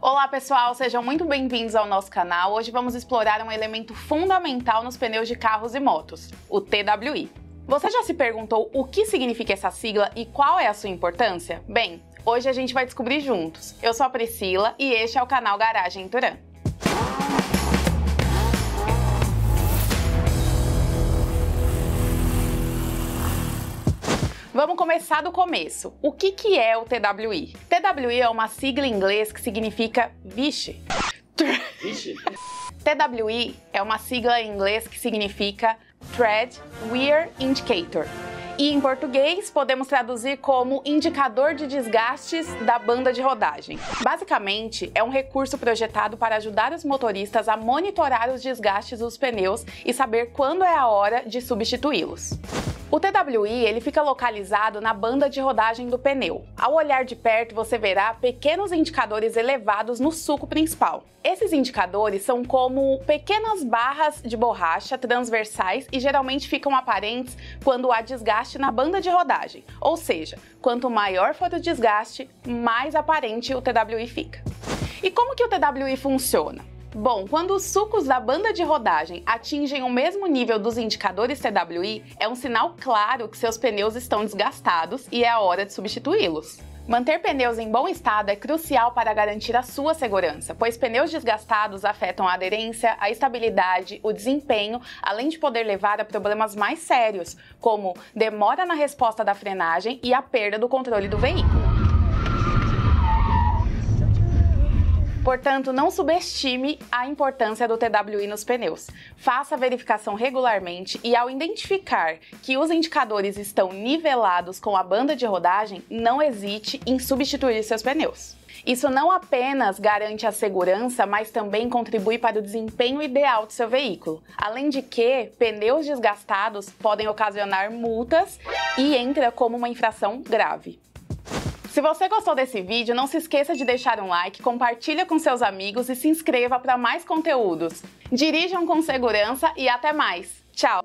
Olá pessoal, sejam muito bem-vindos ao nosso canal. Hoje vamos explorar um elemento fundamental nos pneus de carros e motos, o TWI. Você já se perguntou o que significa essa sigla e qual é a sua importância? Bem, hoje a gente vai descobrir juntos. Eu sou a Priscila e este é o canal Garagem Turan. Vamos começar do começo. O que, que é o TWI? TWI é uma sigla em inglês que significa vixe. Vixe. TWI é uma sigla em inglês que significa Tread Wear Indicator. E em português podemos traduzir como indicador de desgastes da banda de rodagem. Basicamente, é um recurso projetado para ajudar os motoristas a monitorar os desgastes dos pneus e saber quando é a hora de substituí-los. O TWI ele fica localizado na banda de rodagem do pneu. Ao olhar de perto, você verá pequenos indicadores elevados no suco principal. Esses indicadores são como pequenas barras de borracha transversais e geralmente ficam aparentes quando há desgaste na banda de rodagem. Ou seja, quanto maior for o desgaste, mais aparente o TWI fica. E como que o TWI funciona? Bom, quando os sucos da banda de rodagem atingem o mesmo nível dos indicadores TWI, é um sinal claro que seus pneus estão desgastados e é a hora de substituí-los. Manter pneus em bom estado é crucial para garantir a sua segurança, pois pneus desgastados afetam a aderência, a estabilidade, o desempenho, além de poder levar a problemas mais sérios, como demora na resposta da frenagem e a perda do controle do veículo. Portanto, não subestime a importância do TWI nos pneus. Faça a verificação regularmente e, ao identificar que os indicadores estão nivelados com a banda de rodagem, não hesite em substituir seus pneus. Isso não apenas garante a segurança, mas também contribui para o desempenho ideal do seu veículo. Além de que, pneus desgastados podem ocasionar multas e entra como uma infração grave. Se você gostou desse vídeo, não se esqueça de deixar um like, compartilha com seus amigos e se inscreva para mais conteúdos. Dirijam com segurança e até mais. Tchau!